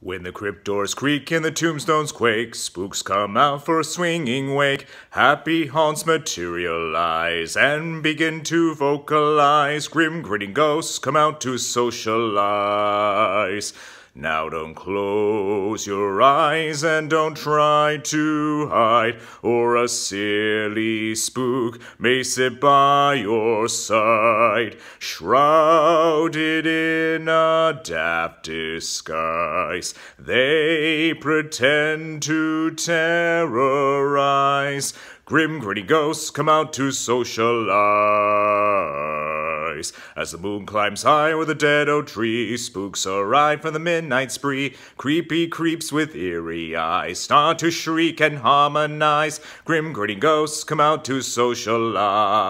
When the crypt doors creak and the tombstones quake, spooks come out for a swinging wake. Happy haunts materialize and begin to vocalize. Grim grinning ghosts come out to socialize. Now don't close your eyes and don't try to hide, or a silly spook may sit by your side, shrouded in a daft disguise. They pretend to terrorize. Grim, grinning ghosts come out to socialize. As the moon climbs high over the dead oak tree, spooks arrive for the midnight spree. Creepy creeps with eerie eyes start to shriek and harmonize. Grim, grinning ghosts come out to socialize.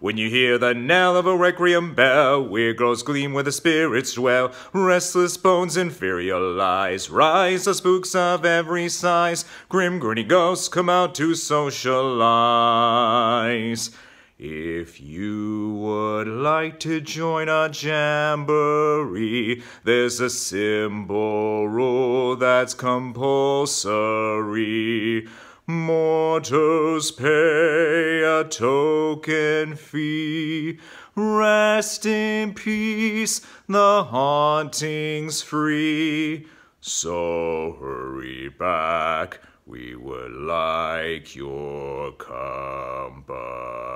When you hear the knell of a requiem bell, weird glows gleam where the spirits dwell. Restless bones, etherealize, rise the spooks of every size. Grim, grinning ghosts come out to socialize. If you would like to join a jamboree, there's a simple rule that's compulsory. Mortals pay a token fee. Rest in peace, the haunting's free. So hurry back, we would like your company.